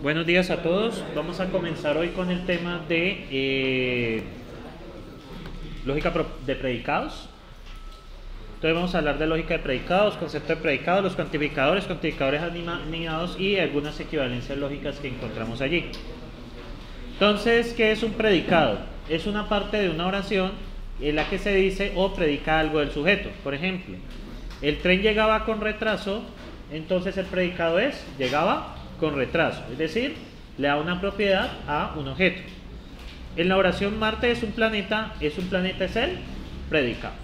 Buenos días a todos. Vamos a comenzar hoy con el tema de eh, lógica de predicados. Entonces vamos a hablar de lógica de predicados, concepto de predicados, los cuantificadores, cuantificadores anidados y algunas equivalencias lógicas que encontramos allí. Entonces, ¿qué es un predicado? Es una parte de una oración en la que se dice o predica algo del sujeto. Por ejemplo, el tren llegaba con retraso, entonces el predicado es llegaba con retraso, es decir, le da una propiedad a un objeto. En la oración Marte es un planeta, es un planeta es el predicado.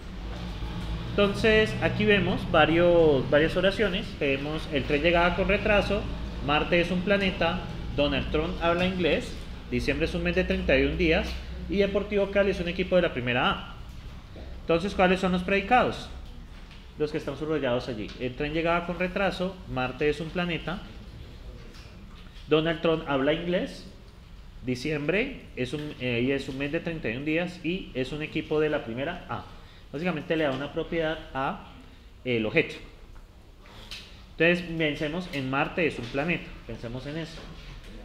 Entonces aquí vemos varios, varias oraciones, vemos el tren llegaba con retraso, Marte es un planeta, Donald Trump habla inglés, diciembre es un mes de 31 días y Deportivo Cali es un equipo de la primera A. Entonces, ¿cuáles son los predicados? Los que están subrayados allí. El tren llegaba con retraso, Marte es un planeta, Donald Trump habla inglés. Diciembre es un, eh, es un mes de 31 días y es un equipo de la primera A. Básicamente le da una propiedad a el objeto. Entonces pensemos en Marte es un planeta, pensemos en eso.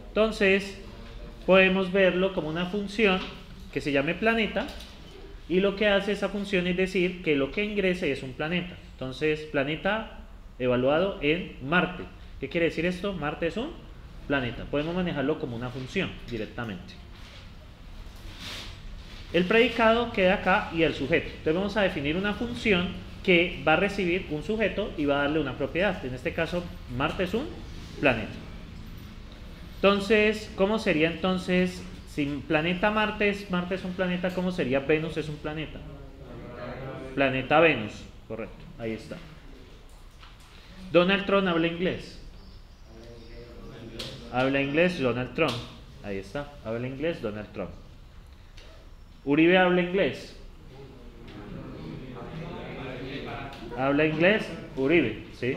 Entonces podemos verlo como una función que se llame planeta y lo que hace esa función es decir que lo que ingrese es un planeta. Entonces planeta evaluado en Marte. ¿Qué quiere decir esto? Marte es un planeta. Podemos manejarlo como una función directamente. El predicado queda acá y el sujeto. Entonces vamos a definir una función que va a recibir un sujeto y va a darle una propiedad. En este caso, Marte es un planeta. Entonces, ¿cómo sería entonces si planeta Marte es, Marte es un planeta, ¿cómo sería Venus es un planeta? Planeta Venus, correcto, ahí está. Donald Trump habla inglés. Habla inglés Donald Trump. Ahí está. Habla inglés Donald Trump. Uribe habla inglés. Habla inglés Uribe, ¿sí?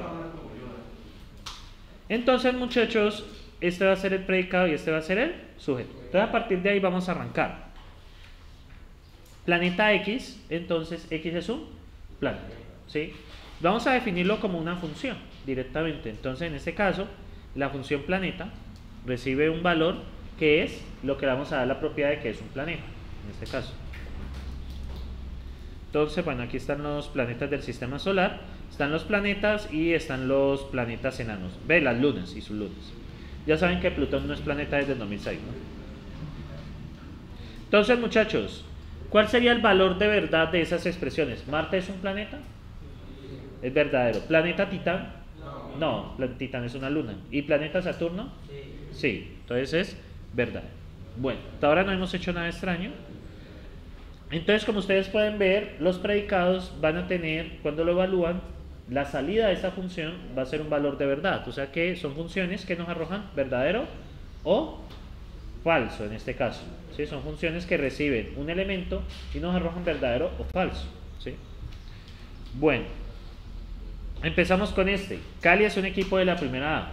Entonces, muchachos, este va a ser el predicado y este va a ser el sujeto. Entonces, a partir de ahí vamos a arrancar. Planeta X, entonces X es un planeta, ¿sí? Vamos a definirlo como una función directamente. Entonces, en este caso, la función planeta recibe un valor que es lo que vamos a dar la propiedad de que es un planeta, en este caso. Entonces, bueno, aquí están los planetas del sistema solar, están los planetas y están los planetas enanos. Ve las lunas y sus lunas. Ya saben que Plutón no es planeta desde el 2006, ¿no? Entonces, muchachos, ¿cuál sería el valor de verdad de esas expresiones? ¿Marte es un planeta? Es verdadero. ¿Planeta Titán? No, Titán es una luna. ¿Y planeta Saturno? Sí, entonces es verdad. Bueno, hasta ahora no hemos hecho nada extraño. Entonces, como ustedes pueden ver, los predicados van a tener, cuando lo evalúan, la salida de esa función va a ser un valor de verdad. O sea que son funciones que nos arrojan verdadero o falso en este caso. ¿sí? Son funciones que reciben un elemento y nos arrojan verdadero o falso. ¿sí? Bueno, empezamos con este. Cali es un equipo de la primera A.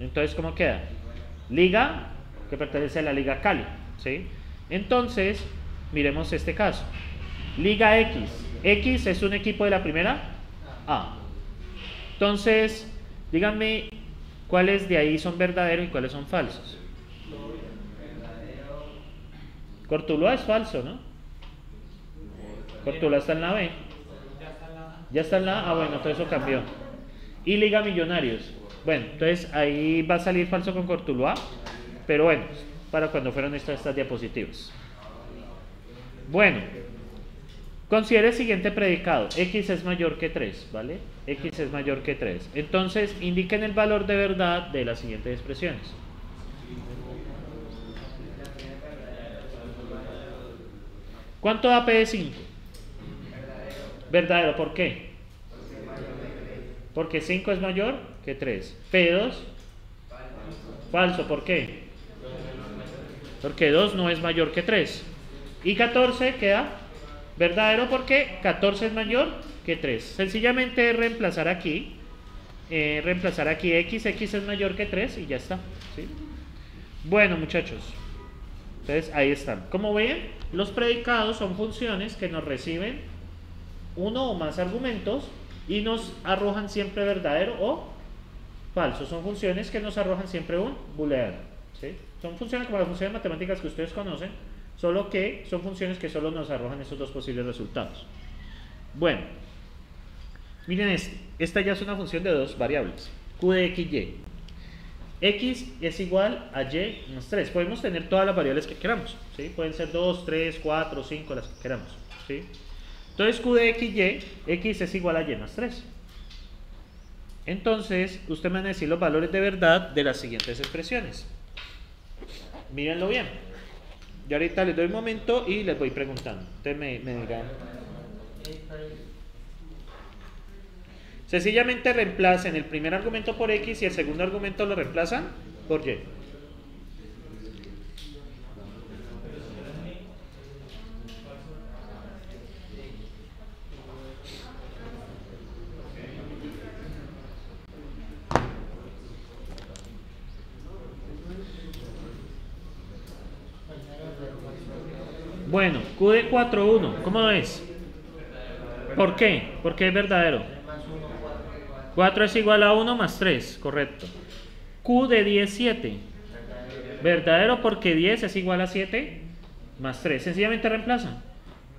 Entonces, ¿cómo queda? liga que pertenece a la liga Cali. ¿sí? Entonces, miremos este caso. Liga X. X es un equipo de la primera A. Entonces, díganme cuáles de ahí son verdaderos y cuáles son falsos. Cortuluá es falso, ¿no? Cortuluá está en la B. Ya está en la. Ah, bueno, todo eso cambió. Y Liga Millonarios. Bueno, entonces ahí va a salir falso con Cortuluá, pero bueno, para cuando fueron estas, estas diapositivas. Bueno, considere el siguiente predicado, x es mayor que 3, ¿vale? x es mayor que 3. Entonces, indiquen el valor de verdad de las siguientes expresiones. ¿Cuánto da P de 5? Verdadero, ¿por qué? Porque 5 es mayor que 3. P2, falso, ¿por qué? Porque 2 no es mayor que 3. Y 14 queda verdadero porque 14 es mayor que 3. Sencillamente reemplazar aquí, eh, reemplazar aquí x, x es mayor que 3 y ya está. Bueno muchachos, entonces ahí están. Como ven, los predicados son funciones que nos reciben uno o más argumentos y nos arrojan siempre verdadero o falso. Son funciones que nos arrojan siempre un booleano. ¿sí? Son funciones como las funciones matemáticas que ustedes conocen, solo que son funciones que solo nos arrojan esos dos posibles resultados. Bueno, miren este. Esta ya es una función de dos variables, q de x, y. x es igual a y más 3. Podemos tener todas las variables que queramos. ¿sí? Pueden ser 2, 3, 4, 5, las que queramos. ¿sí? Entonces q de x, y, x es igual a y más 3. Entonces, usted me va a decir los valores de verdad de las siguientes expresiones. Mírenlo bien. Yo ahorita les doy un momento y les voy preguntando. Ustedes me, me dirán. Sencillamente reemplacen el primer argumento por x y el segundo argumento lo reemplazan por y. Bueno, Q de 4, 1, ¿cómo es? ¿Por qué? Porque es verdadero. 4 es igual a 1 más 3, correcto. Q de 10, 7. Verdadero porque 10 es igual a 7 más 3. Sencillamente reemplazan.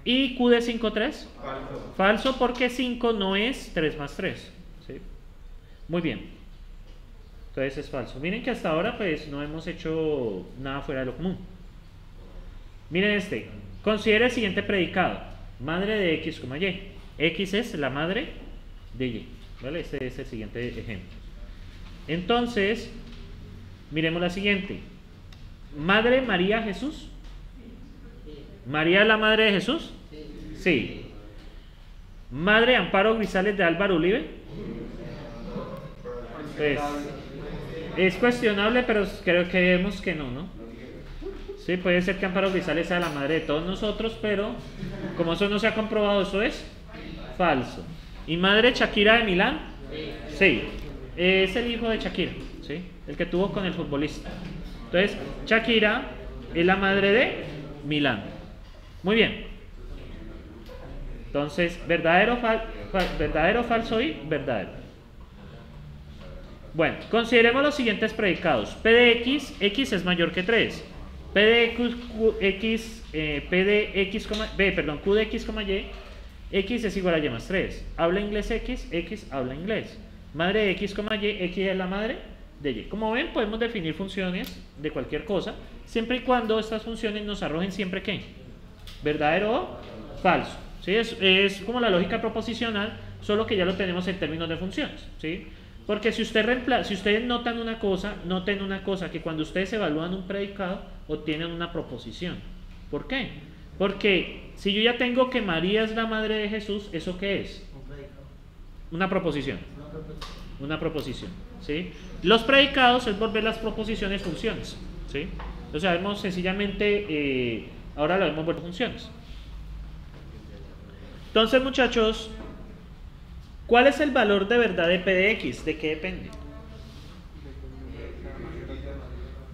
¿Y Q de 5, 3? Falso. Falso porque 5 no es 3 más 3. ¿sí? Muy bien. Entonces es falso. Miren que hasta ahora pues no hemos hecho nada fuera de lo común. Miren este. Considere el siguiente predicado. Madre de X, Y. X es la madre de Y. ¿Vale? Este es el siguiente ejemplo. Entonces, miremos la siguiente. Madre María Jesús. ¿María la madre de Jesús? Sí. Madre Amparo Grisales de Álvaro Uribe. Pues, es cuestionable, pero creo que vemos que no, ¿no? Sí, puede ser que Amparo Grisales sea la madre de todos nosotros, pero como eso no se ha comprobado, eso es falso. ¿Y madre Shakira de Milán? Sí. Es el hijo de Shakira, ¿sí? El que tuvo con el futbolista. Entonces, Shakira es la madre de Milán. Muy bien. Entonces, verdadero, verdadero, falso y verdadero. Bueno, consideremos los siguientes predicados. P de x, x es mayor que 3. P de x, eh, B, perdón, Q de x, y, x es igual a y más 3. Habla inglés x, x habla inglés. Madre de x, y, x es la madre de y. Como ven, podemos definir funciones de cualquier cosa, siempre y cuando estas funciones nos arrojen siempre qué? ¿Verdadero o falso? ¿Sí? Es, es como la lógica proposicional, solo que ya lo tenemos en términos de funciones. ¿sí? Porque si, usted si ustedes notan una cosa, noten una cosa, que cuando ustedes evalúan un predicado, obtienen una proposición. ¿Por qué? Porque si yo ya tengo que María es la madre de Jesús, ¿eso qué es? Una proposición. Una proposición. ¿sí? Los predicados es volver las proposiciones funciones. ¿sí? O sea, vemos sencillamente, eh, ahora lo vemos por funciones. Entonces, muchachos, ¿Cuál es el valor de verdad de P de X? ¿De qué depende?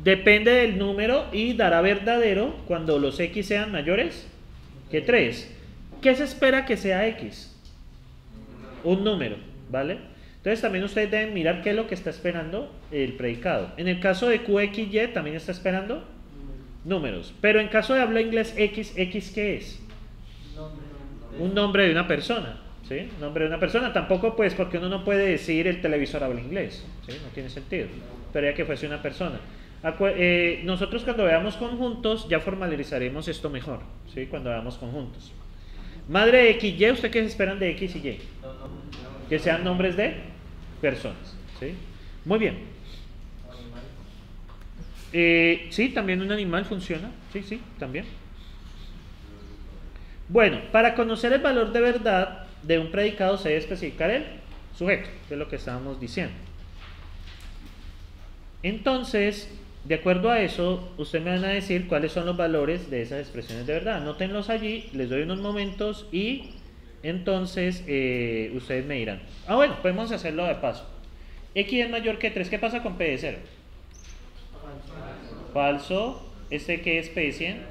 Depende del número y dará verdadero cuando los X sean mayores que 3. ¿Qué se espera que sea X? Un número, ¿vale? Entonces también ustedes deben mirar qué es lo que está esperando el predicado. En el caso de QXY también está esperando números. Pero en caso de habla inglés X, ¿X qué es? Un nombre de una persona. ¿Sí? Nombre de una persona, tampoco pues porque uno no puede decir el televisor habla inglés, ¿sí? No tiene sentido, pero ya que fuese una persona. Eh, nosotros cuando veamos conjuntos ya formalizaremos esto mejor, ¿sí? Cuando veamos conjuntos. Madre de X y, ¿usted qué esperan de X y Y? Que sean nombres de personas, ¿sí? Muy bien. Eh, sí, también un animal funciona, sí, sí, también. Bueno, para conocer el valor de verdad, de un predicado se debe especificar el sujeto, que es lo que estábamos diciendo. Entonces, de acuerdo a eso, ustedes me van a decir cuáles son los valores de esas expresiones de verdad. Anótenlos allí, les doy unos momentos y entonces eh, ustedes me dirán. Ah, bueno, podemos hacerlo de paso. X es mayor que 3, ¿qué pasa con P de 0? Falso. ¿Este qué es P de 100?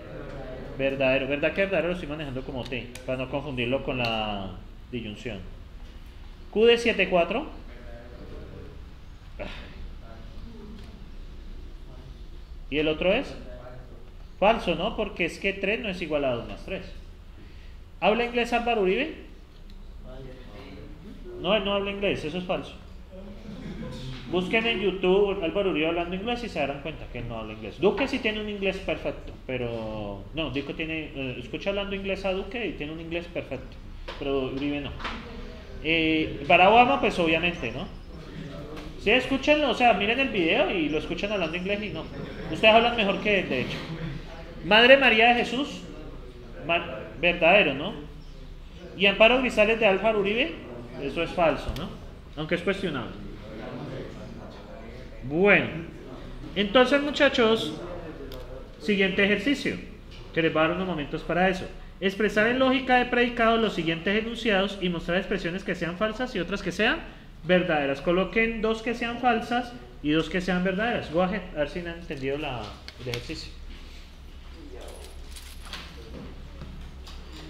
Verdadero. ¿Verdad que verdadero lo estoy manejando como T? Para no confundirlo con la disyunción. Q de 7,4 ¿Y el otro es? Falso, ¿no? Porque es que 3 no es igual a 2 más 3. ¿Habla inglés Álvaro Uribe? No, él no habla inglés, eso es falso. Busquen en YouTube Álvaro Uribe hablando inglés y se darán cuenta que él no habla inglés. Duque sí tiene un inglés perfecto, pero no, Duque tiene, eh, escucha hablando inglés a Duque y tiene un inglés perfecto, pero Uribe no. Eh, pues obviamente, ¿no? Sí, escúchenlo, o sea, miren el video y lo escuchan hablando inglés y no. Ustedes hablan mejor que él, de hecho. Madre María de Jesús, verdadero, ¿no? Y Amparo Grisales de Álvaro Uribe, eso es falso, ¿no? Aunque es cuestionable. Bueno, entonces muchachos, siguiente ejercicio, que les va a dar unos momentos para eso. Expresar en lógica de predicado los siguientes enunciados y mostrar expresiones que sean falsas y otras que sean verdaderas. Coloquen dos que sean falsas y dos que sean verdaderas. Go ahead, a ver si han entendido la, el ejercicio.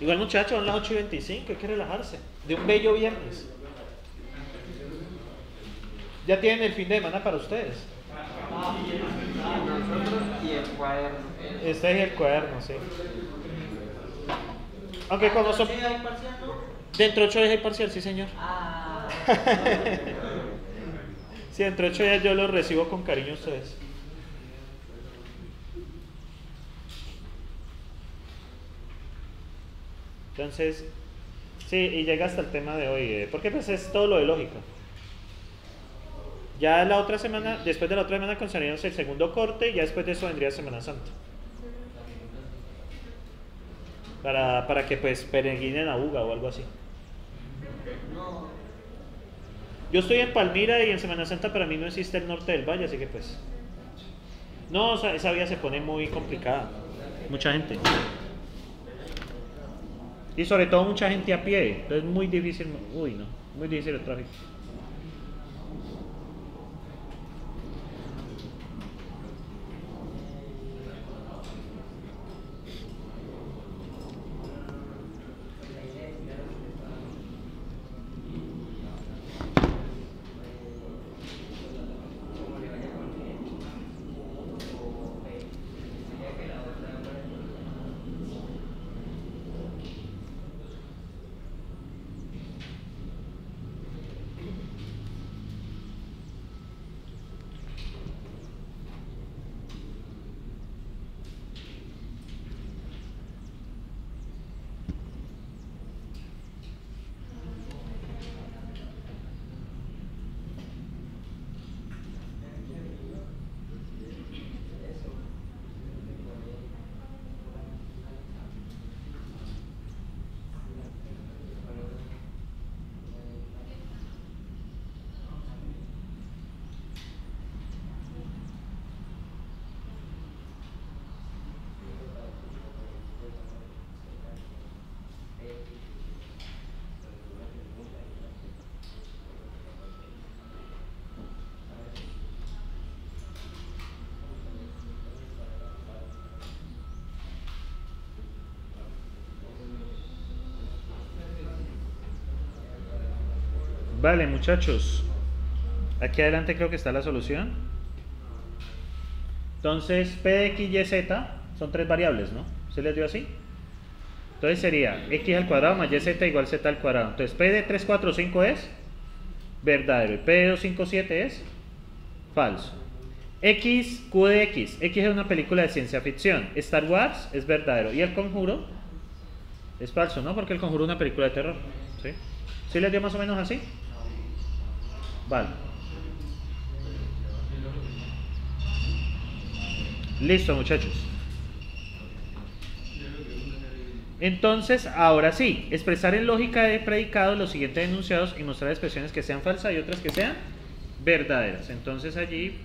Igual muchachos, son las 8 y 25, hay que relajarse. De un bello viernes. Ya tienen el fin de semana para ustedes. y el cuaderno. Este es el cuaderno, sí. Aunque como son... ¿Sí hay parcial, no? Dentro de 8 días hay parcial, sí señor. Ah. Sí, dentro de 8 días yo los recibo con cariño a ustedes. Entonces, sí, y llega hasta el tema de hoy, eh, porque pues es todo lo de lógica. Ya la otra semana, después de la otra semana conseguiremos el segundo corte y ya después de eso vendría Semana Santa. Para, para que pues peregrinen a Uga o algo así. Yo estoy en Palmira y en Semana Santa para mí no existe el norte del valle, así que pues... No, esa vía se pone muy complicada. Mucha gente. Y sobre todo mucha gente a pie. Entonces es muy difícil. Uy, no. Muy difícil el tráfico. Vale, muchachos. Aquí adelante creo que está la solución. Entonces, P de X, Y, Z son tres variables, ¿no? ¿Se les dio así? Entonces sería X al cuadrado más YZ igual Z al cuadrado. Entonces, P de 3, 4, 5 es verdadero. Y P de 2, 5, 7 es falso. X, Q de X. X es una película de ciencia ficción. Star Wars es verdadero. Y el conjuro es falso, ¿no? Porque el conjuro es una película de terror. ¿Sí? ¿Sí les dio más o menos así? Vale. Listo, muchachos. Entonces, ahora sí, expresar en lógica de predicado los siguientes enunciados y mostrar expresiones que sean falsas y otras que sean verdaderas. Entonces allí